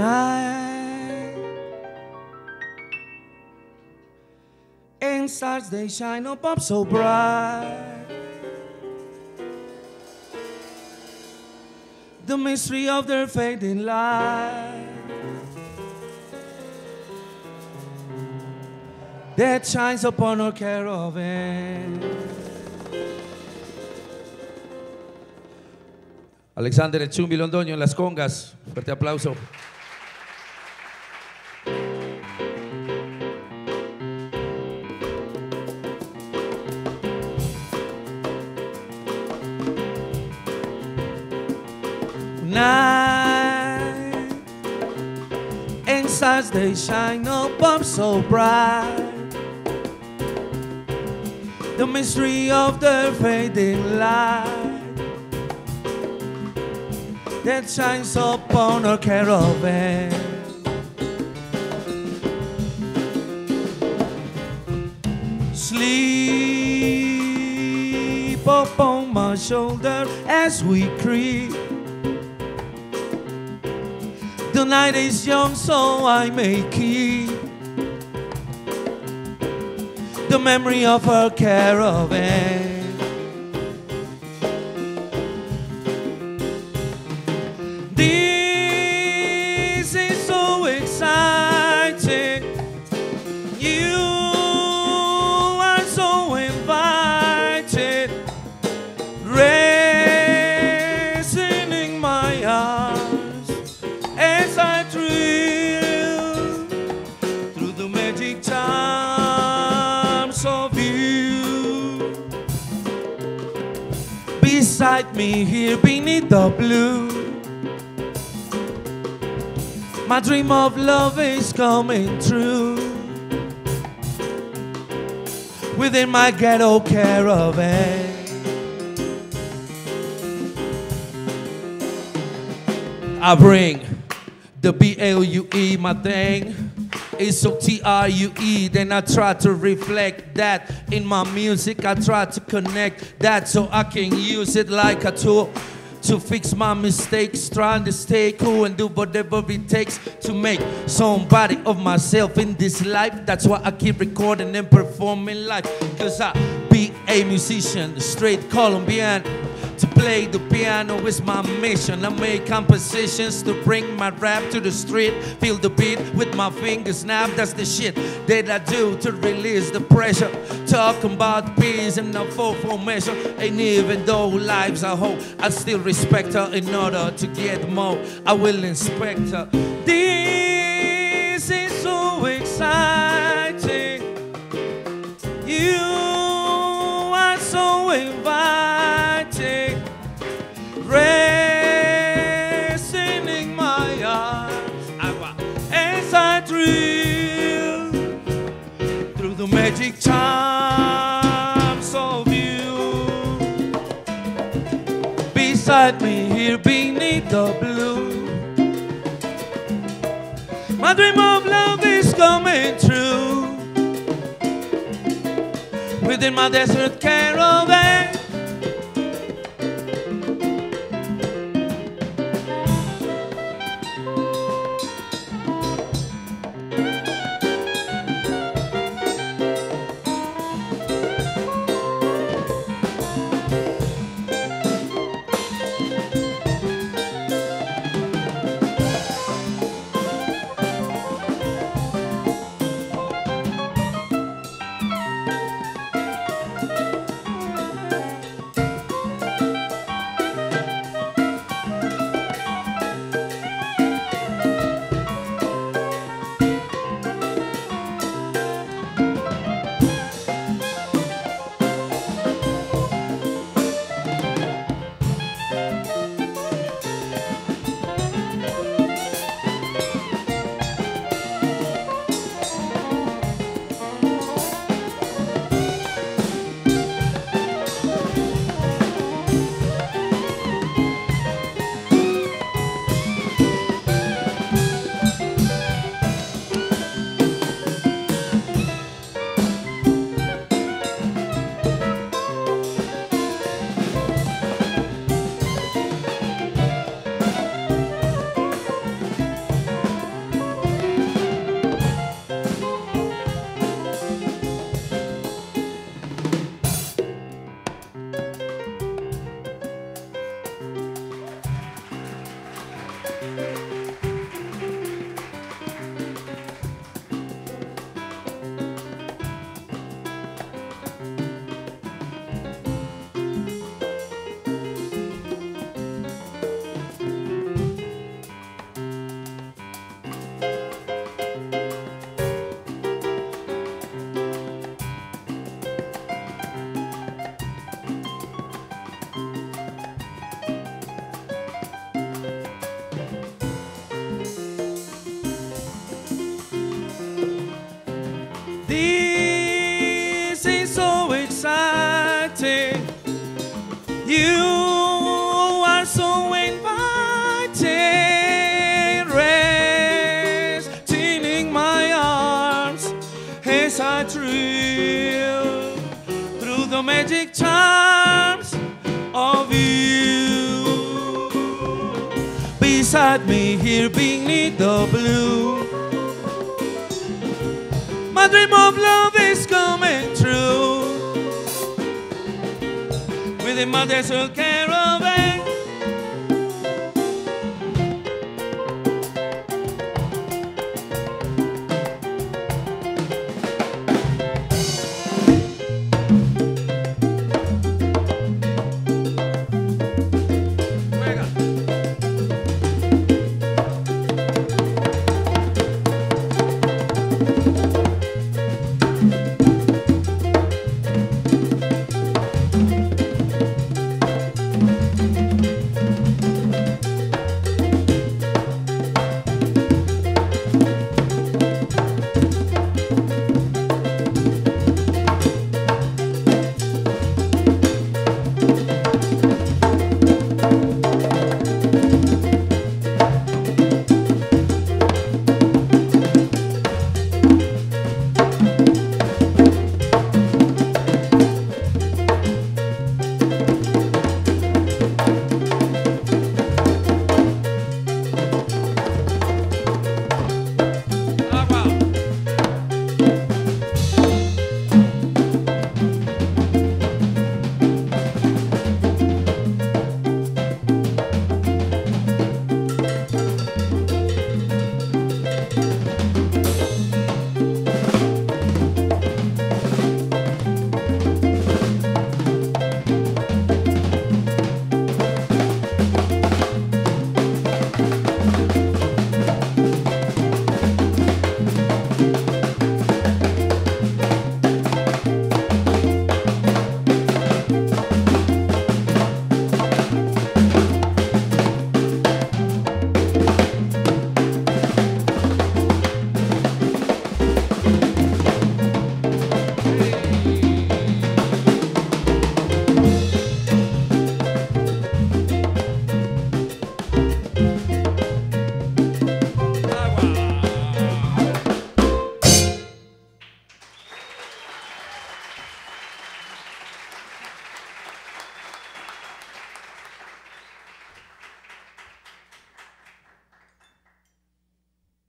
night. And stars they shine up, up so bright. The mystery of their fading light. That shines upon our caravan. Alexander Chumbi Londoño en las congas. Fuerte aplauso. Night and stars they shine up, up so bright. The mystery of the fading light that shines upon our caravan. Sleep upon my shoulder as we creep the night is young, so I may keep the memory of her caravan. Me here beneath the blue, my dream of love is coming true. Within my ghetto caravan. I bring the B L U E, my thing. It's so T R U E. Then I try to reflect that in my music. I try to connect that so I can use it like a tool to fix my mistakes. Trying to stay cool and do whatever it takes to make somebody of myself in this life. That's why I keep recording and performing live. Cause I be a musician, straight Colombian. To play the piano is my mission. I make compositions to bring my rap to the street. Feel the beat with my fingers snap. That's the shit that I do to release the pressure. Talking about peace and the full measure. And even though lives are whole, I still respect her in order to get more. I will inspect her. Racing in my arms as I through the magic charms of you. Beside me here beneath the blue. My dream of love is coming true. Within my desert caravan. This is so exciting. You are so inviting. Resting in my arms as I thrill through the magic charms of you. Beside me here beneath the blue. My dream of love is coming true. With Within my desert